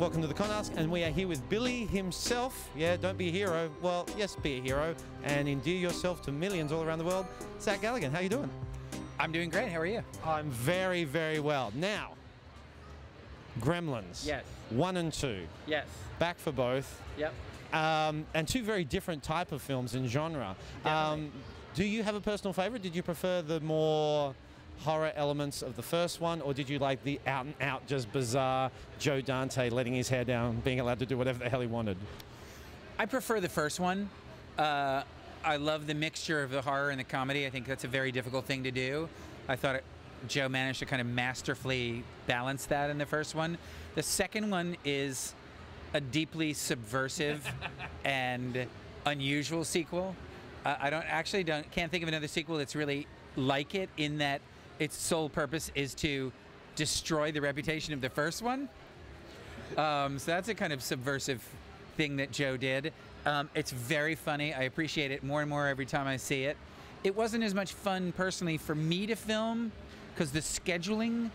welcome to the Con and we are here with Billy himself. Yeah, don't be a hero. Well, yes, be a hero and endear yourself to millions all around the world. Zach Galligan, how are you doing? I'm doing great. How are you? I'm very, very well. Now, Gremlins. Yes. One and two. Yes. Back for both. Yep. Um, and two very different type of films in genre. Um, do you have a personal favorite? Did you prefer the more horror elements of the first one, or did you like the out and out, just bizarre Joe Dante letting his hair down, being allowed to do whatever the hell he wanted? I prefer the first one. Uh, I love the mixture of the horror and the comedy. I think that's a very difficult thing to do. I thought it, Joe managed to kind of masterfully balance that in the first one. The second one is a deeply subversive and unusual sequel. Uh, I don't actually don't can't think of another sequel that's really like it in that its sole purpose is to destroy the reputation of the first one. Um, so that's a kind of subversive thing that Joe did. Um, it's very funny. I appreciate it more and more every time I see it. It wasn't as much fun personally for me to film because the scheduling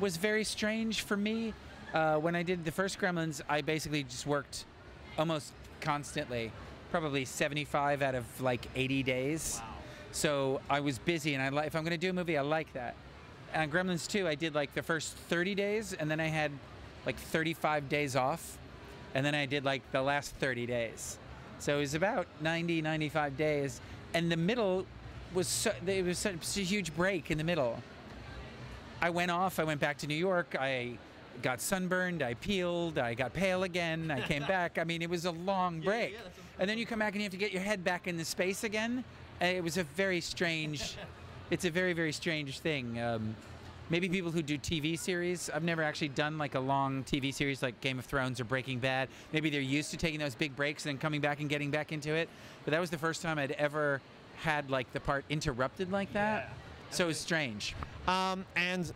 was very strange for me. Uh, when I did the first Gremlins, I basically just worked almost constantly, probably 75 out of like 80 days. Wow. So I was busy, and I li- if I'm going to do a movie, I like that. And Gremlins 2, I did like the first 30 days, and then I had like 35 days off, and then I did like the last 30 days. So it was about 90, 95 days, and the middle was so, there was such a huge break in the middle. I went off. I went back to New York. I got sunburned. I peeled. I got pale again. I came back. I mean, it was a long break. yeah, that's and then you come back and you have to get your head back in the space again. And It was a very strange. it's a very very strange thing. Um, maybe people who do TV series. I've never actually done like a long TV series like Game of Thrones or Breaking Bad. Maybe they're used to taking those big breaks and then coming back and getting back into it. But that was the first time I'd ever had like the part interrupted like that. So it was strange. Um, and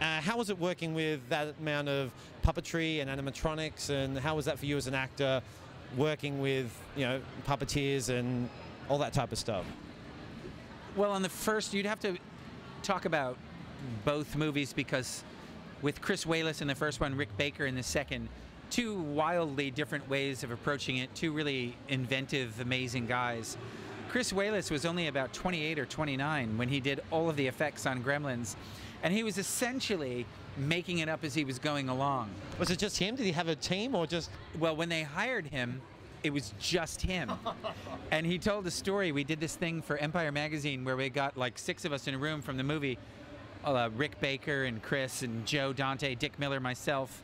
uh, how was it working with that amount of puppetry and animatronics? And how was that for you as an actor, working with you know puppeteers and all that type of stuff? Well, on the first, you'd have to talk about both movies because with Chris Walas in the first one, Rick Baker in the second, two wildly different ways of approaching it, two really inventive, amazing guys. Chris Walas was only about 28 or 29 when he did all of the effects on Gremlins, and he was essentially making it up as he was going along. Was it just him? Did he have a team or just? Well, when they hired him, it was just him. and he told a story. We did this thing for Empire Magazine where we got like six of us in a room from the movie uh, Rick Baker and Chris and Joe Dante, Dick Miller, myself.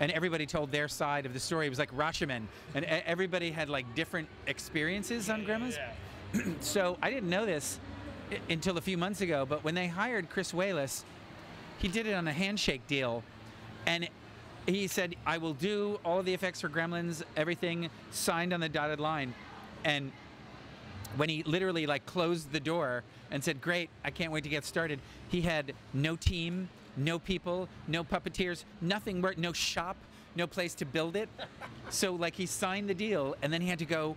And everybody told their side of the story. It was like Rashomon. And everybody had like different experiences on Gremlins. so I didn't know this until a few months ago. But when they hired Chris Walas, he did it on a handshake deal. And he said, I will do all of the effects for Gremlins, everything signed on the dotted line. And when he literally like closed the door and said, "Great, I can't wait to get started," he had no team, no people, no puppeteers, nothing, work, no shop, no place to build it. so like he signed the deal and then he had to go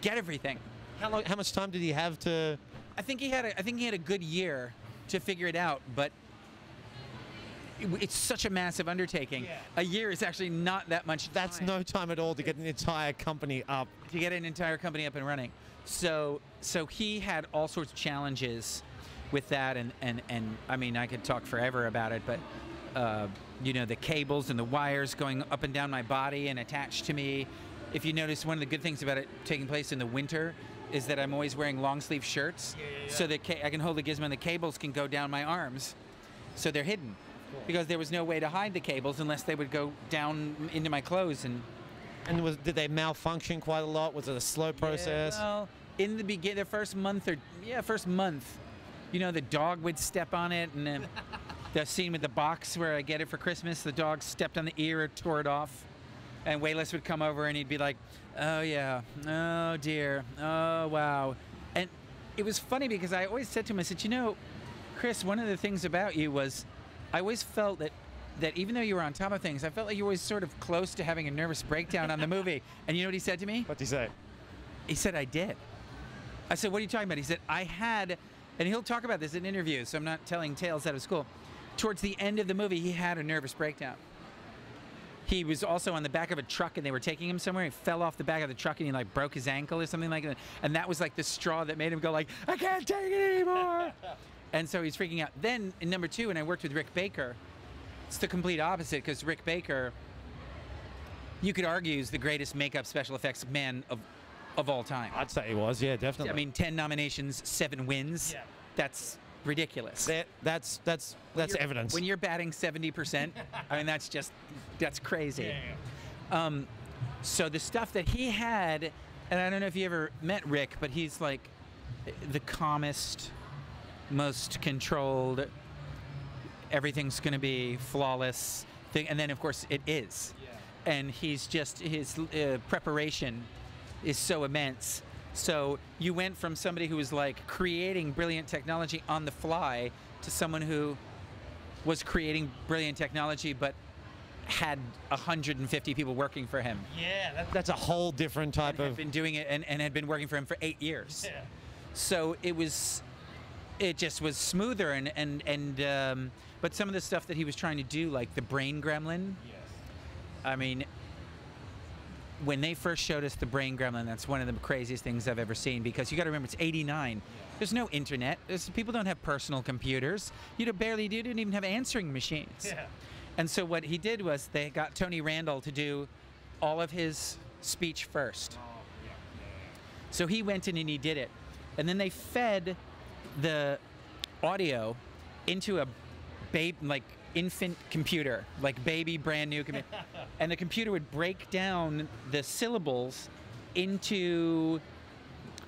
get everything. How long? How much time did he have to? I think he had a, I think he had a good year to figure it out, but it's such a massive undertaking. Yeah. A year is actually not that much. That's no time at all to get an entire company up. to get an entire company up and running. So so he had all sorts of challenges with that, and and and I mean I could talk forever about it, but. Uh, you know the cables and the wires going up and down my body and attached to me. If you notice, one of the good things about it taking place in the winter is that I'm always wearing long sleeve shirts, so that ca- I can hold the gizmo and the cables can go down my arms, so they're hidden. Because there was no way to hide the cables unless they would go down into my clothes and And was did they malfunction quite a lot? Was it a slow process? yeah, well, in the begin, the first month or yeah, first month, you know, the dog would step on it, and then the scene with the box where I get it for Christmas, the dog stepped on the ear, tore it off, and Walas would come over and he'd be like, "Oh yeah, oh dear, oh wow," and it was funny because I always said to him, I said, "You know, Chris, one of the things about you was, I always felt that." That even though you were on top of things, I felt like you were always sort of close to having a nervous breakdown on the movie. And you know what he said to me? What'd he say? He said, I did. I said, What are you talking about? He said, I had, and he'll talk about this in interviews, so I'm not telling tales out of school. Towards the end of the movie, he had a nervous breakdown. he was also on the back of a truck and they were taking him somewhere. He fell off the back of the truck and he like broke his ankle or something like that. And that was like the straw that made him go like, I can't take it anymore. and so he's freaking out. Then in number two, and I worked with Rick Baker, it's the complete opposite because Rick Baker, you could argue, is the greatest makeup special effects man of of all time. I'd say he was, yeah, definitely. I mean, ten nominations, seven wins. Yeah. That's ridiculous. That, that's that's that's You're- evidence. When you're batting 70%, I mean, that's just, that's crazy. Um, so the stuff that he had, and I don't know if you ever met Rick, but he's like the calmest, most controlled, everything's going to be flawless thing. And then, of course, it is. And he's just, his uh, preparation is so immense. So you went from somebody who was like creating brilliant technology on the fly to someone who was creating brilliant technology but had 150 people working for him. yeah, that, that's a whole different type Had of. been doing it and, and had been working for him for eight years. Yeah. So it was, it just was smoother and and and. Um, but some of the stuff that he was trying to do, like the brain gremlin. I mean, when they first showed us the brain gremlin, that's one of the craziest things I've ever seen because you got to remember it's 89. There's no internet. There's, people don't have personal computers. You don't barely you didn't even have answering machines. Yeah. And so what he did was they got Tony Randall to do all of his speech first. Oh yeah. So he went in and he did it. And then they fed the audio into a babe like infant computer, like baby brand new computer. and the computer would break down the syllables into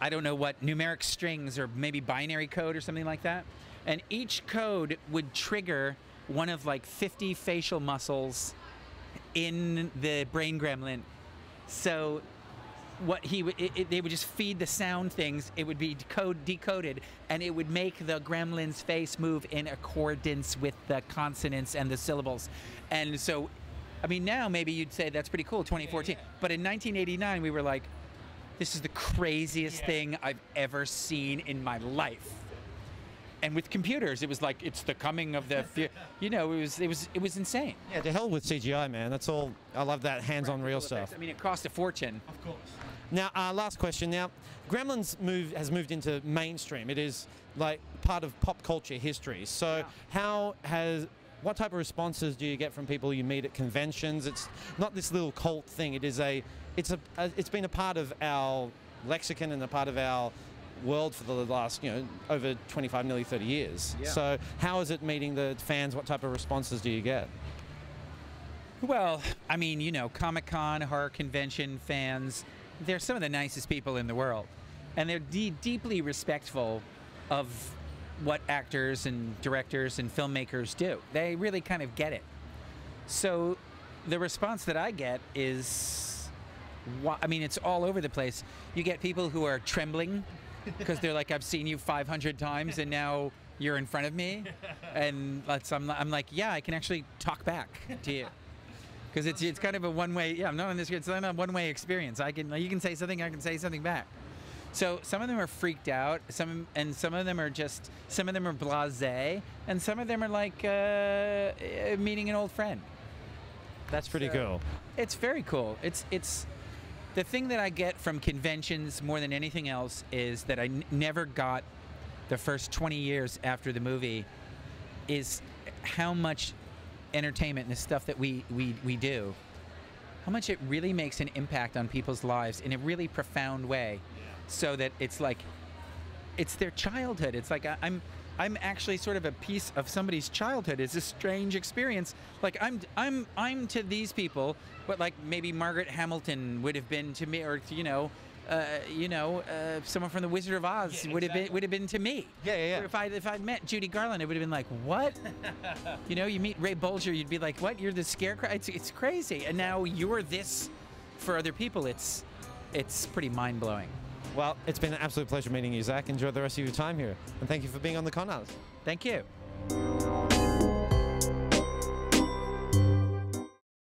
I don't know what numeric strings or maybe binary code or something like that. And each code would trigger one of like 50 facial muscles in the brain gremlin. So what he would they would just feed the sound things. It would be decode, decoded and it would make the gremlin's face move in accordance with the consonants and the syllables. And so i mean now maybe you'd say that's pretty cool 2014 but in 1989 we were like this is the craziest thing i've ever seen in my life and with computers it was like it's the coming of the fu- you know it was it was it was insane Yeah, to hell with CGI, man. That's all. I love that hands-on real stuff. i mean it cost a fortune Of course. Now, uh, last question. Now, Gremlins move has moved into mainstream. It is like part of pop culture history. So, Yeah. how has what type of responses do you get from people you meet at conventions? It's not this little cult thing. It is a, it's a, a it's been a part of our lexicon and a part of our world for the last, you know, over 25, nearly 30 years. Yeah. So, how is it meeting the fans? What type of responses do you get? Well, I mean, you know, Comic Con, horror convention fans, they're some of the nicest people in the world. And they're de- deeply respectful of what actors and directors and filmmakers do. They really kind of get it. So the response that I get is I mean, it's all over the place. You get people who are trembling because they're like, I've seen you 500 times and now you're in front of me. And that's, I'm, I'm like, yeah, I can actually talk back to you. Because it's, it's kind of a one way, yeah, I'm not on this, it's not a one way experience. I can, you can say something, I can say something back. So some of them are freaked out, some and some of them are just, some of them are blasé, and some of them are like uh, uh, meeting an old friend. That's pretty So- cool. It's very cool. It's it's the thing that I get from conventions more than anything else is that I n- never got the first 20 years after the movie is how much entertainment and the stuff that we, we, we do. How much it really makes an impact on people's lives in a really profound way. So that it's like it's their childhood it's like I, i'm i'm actually sort of a piece of somebody's childhood it's a strange experience like i'm i'm i'm to these people but like maybe margaret hamilton would have been to me or you know uh, you know, uh, someone from the Wizard of Oz Yeah, would have been would have been to me. Yeah, yeah, yeah. If I if I'd met Judy Garland, it would have been like, what? you know, you meet Ray Bolger, you'd be like, what? You're the scarecrow? It's it's crazy. And now you're this for other people. It's it's pretty mind blowing. Well, it's been an absolute pleasure meeting you, Zach. Enjoy the rest of your time here, and thank you for being on the Con. Thank you.